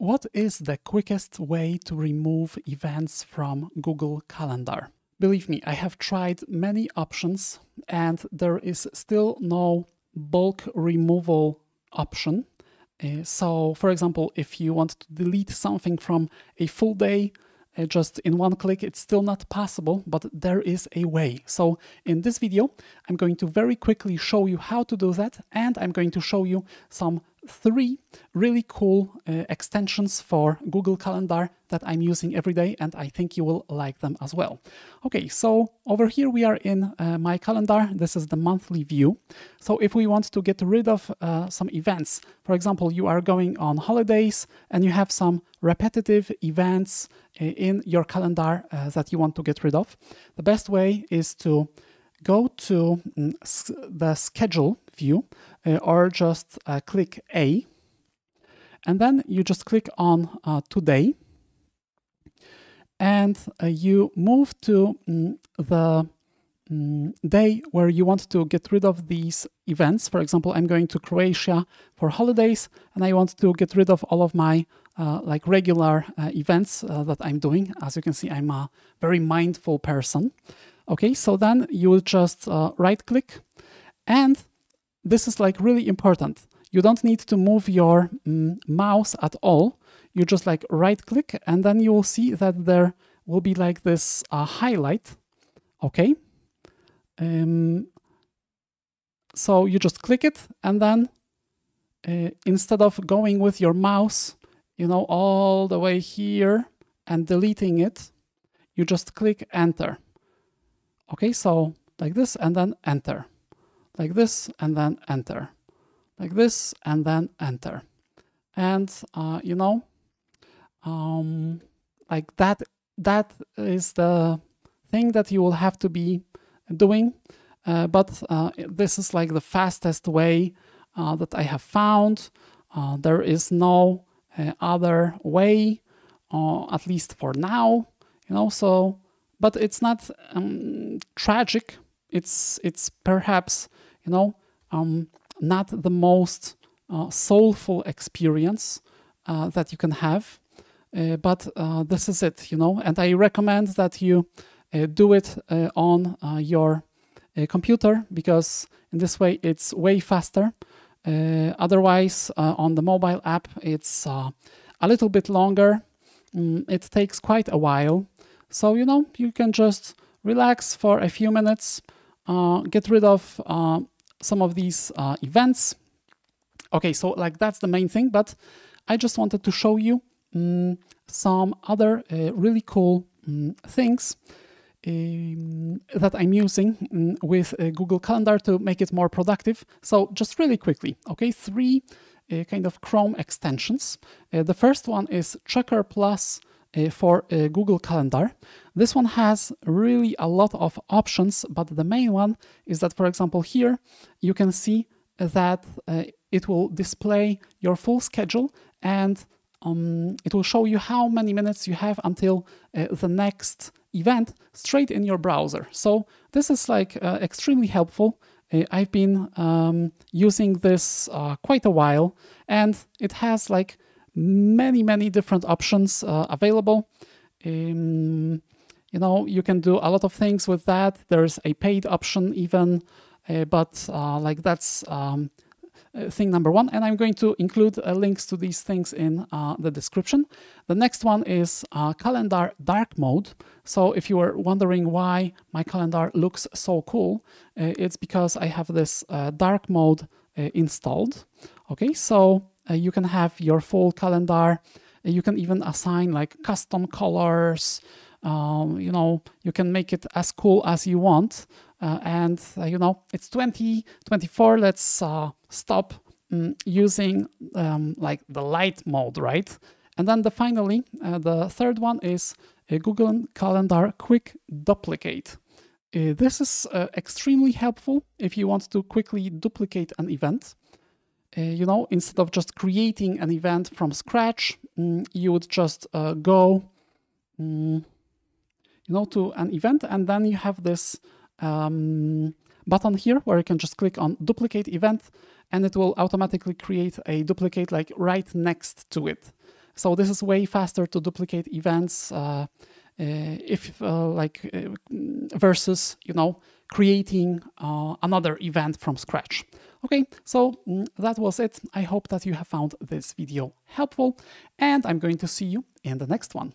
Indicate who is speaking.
Speaker 1: What is the quickest way to remove events from Google Calendar? Believe me, I have tried many options and there is still no bulk removal option. Uh, so, for example, if you want to delete something from a full day, uh, just in one click, it's still not possible, but there is a way. So in this video, I'm going to very quickly show you how to do that, and I'm going to show you some three really cool uh, extensions for Google Calendar that I'm using every day, and I think you will like them as well. Okay, so over here we are in uh, my calendar. This is the monthly view. So if we want to get rid of uh, some events, for example, you are going on holidays and you have some repetitive events uh, in your calendar uh, that you want to get rid of, the best way is to go to mm, the schedule view uh, or just uh, click A. And then you just click on uh, today and you move to mm, the mm, day where you want to get rid of these events. For example, I'm going to Croatia for holidays and I want to get rid of all of my uh, like regular uh, events uh, that I'm doing. As you can see, I'm a very mindful person. Okay, so then you will just right click and this is like really important. You don't need to move your mm, mouse at all. You just like right click and then you will see that there will be like this uh, highlight. Okay. Um, so you just click it and then uh, instead of going with your mouse, you know, all the way here and deleting it, you just click enter. Okay, so like this and then enter like this and then enter, like this and then enter. And, uh, you know, um, like that, that is the thing that you will have to be doing. Uh, but uh, this is like the fastest way uh, that I have found. Uh, there is no uh, other way, at least for now, you know, so, but it's not um, tragic. It's, it's perhaps you know, um, not the most uh, soulful experience uh, that you can have. Uh, but uh, this is it, you know, and I recommend that you uh, do it uh, on your computer because in this way it's way faster. otherwise, on the mobile app, it's a little bit longer. Mm, it takes quite a while. So, you know, you can just relax for a few minutes, uh, get rid of uh, some of these uh, events. Okay, so like that's the main thing, but I just wanted to show you um, some other uh, really cool um, things um, that I'm using mm, with uh, Google Calendar to make it more productive. So just really quickly, okay, three uh, kind of Chrome extensions. The first one is Checker Plus for uh, Google Calendar. This one has really a lot of options, but the main one is that, for example, here you can see that uh, it will display your full schedule and um, it will show you how many minutes you have until uh, the next event straight in your browser. So this is like uh, extremely helpful. Uh, I've been um, using this quite a while and it has like many, many different options uh, available. Um, you know, you can do a lot of things with that. There's a paid option even, uh, but uh, like that's um, uh, thing number one. And I'm going to include uh, links to these things in the description. The next one is calendar dark mode. So if you were wondering why my calendar looks so cool, it's because I have this dark mode installed. Okay, so you can have your full calendar. Uh, you can even assign like custom colors. Um, you know, you can make it as cool as you want. Uh, and, uh, you know, it's 2024. Let's uh, stop um, using um, like the light mode, right? And then the finally, uh, the third one is a Google Calendar Quick Duplicate. this is extremely helpful if you want to quickly duplicate an event. Uh, you know, instead of just creating an event from scratch, um, you would just uh, go, um, you know, to an event, and then you have this um, button here where you can just click on duplicate event, and it will automatically create a duplicate like right next to it. So this is way faster to duplicate events uh, uh, if uh, like versus you know creating another event from scratch. Okay, so mm, that was it. I hope that you have found this video helpful and I'm going to see you in the next one.